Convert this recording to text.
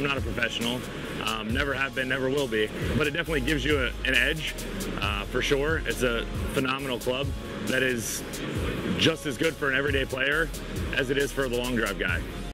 I'm not a professional. Um, never have been, never will be. But it definitely gives you a, an edge, uh, for sure. It's a phenomenal club that is just as good for an everyday player as it is for the long drive guy.